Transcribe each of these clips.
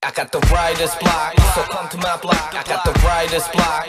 I got the brightest block, so come to my block. I got the brightest block.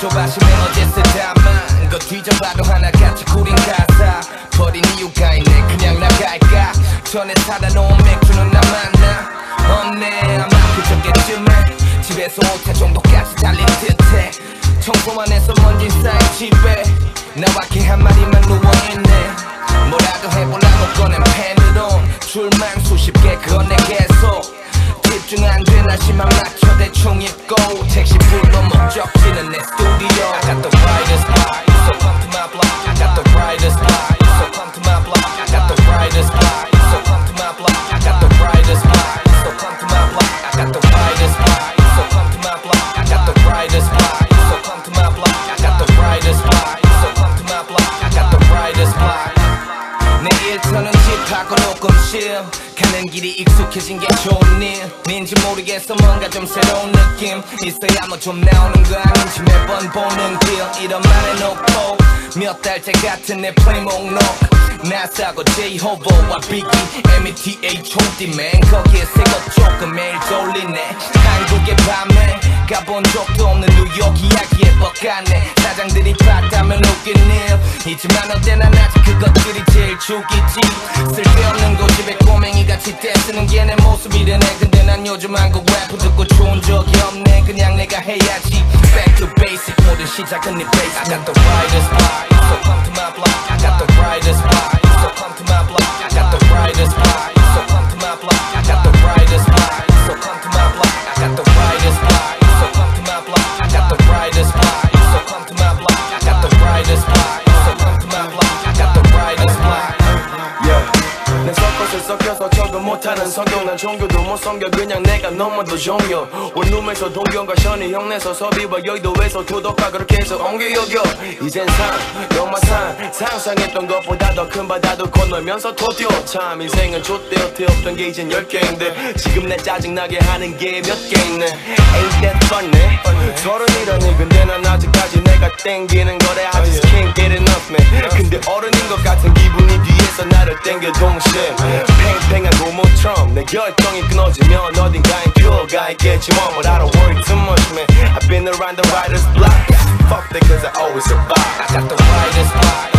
좁아지면 어제 쓰다만. 거 뒤져봐도 하나같이 구린 가사. 버린 이유가 있네 그냥 나갈까? 전에 사다 놓은 맥주는 나 만나? 없네 아마 그저께쯤에. 집에서 오타 정도까지 달린 듯해. 청소만 해서 먼지 쌓인 집에. 나밖에 한 마디만 누워있네. 뭐라도 해보려고 꺼낸 펜으로 줄만 수십 개 꺼내 계속 집중 안돼 날씨만 맞춰. 대충 입고 택시 불러 목적지는 내 스튜디오. got the 녹음실 가는 길이 익숙해진 게 좋은 일인지 모르겠어 뭔가 좀 새로운 느낌. 있어야 뭐 좀 나오는 거 아닌지 매번 보는 길. 이런 말 해놓고 몇 달째 같은 내 플레이 목록 나사고 제이호버와 비기 METH 초디맨 거기에 새것 조금 매일 돌리네. 한국의 밤에 가본 적도 없는 뉴욕 이야기에 뻑가네. 사장들이 봤다면 웃긴 일 이지만 어때나 아직 그것들이 제일 죽이지. 쓸데없는 쓰는 게 내 모습이래네 근데 난 요즘 한국 래프 듣고 좋은 적이 없네 그냥 내가 해야지 Back to basic 모든 시작은 네 basic I got the brightest light so come to my block I got the brightest light so come to my block I got the brightest light so come to my block I got the brightest light so come to my block I got the brightest light so come to my block I got the brightest light so come to my block I got the brightest light so come to my block I got the brightest light yeah. 내 섞어서 섞여서 적응 못하는 성경 난 종교도 못 섬겨. 그냥 내가 너무도 종교. 원룸에서 동경과 션이 형내서 서비와 여의도에서 도덕과 그렇게 해서 옮겨 여겨. 이젠 산 영마산 상상했던 것보다 더 큰 바다도 건너면서 도뛰어 참 인생은 좆대어 태웠던 게 이젠 열 개인데 지금 내 짜증나게 하는 게 몇 개 있네 Ain't that funny 서른이라니. 근데 난 아직까지 내가 땡기는 거래. I just can't get enough man. 근데 어른인 것 같은 기분이 뒤에서 나를 땡겨 팽팽한 고무처럼 내 결정이 끊어지면 어딘가엔 큐어가 있겠지 뭐 But I don't worry too much man I've been around the writer's block Fuck that cause I always survive I got the brightest light, so come to my block.